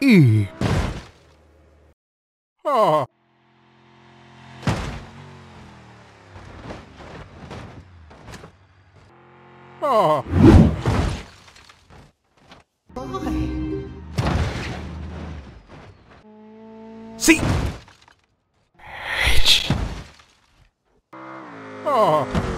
E. Ah. Ah. C. H. Ah.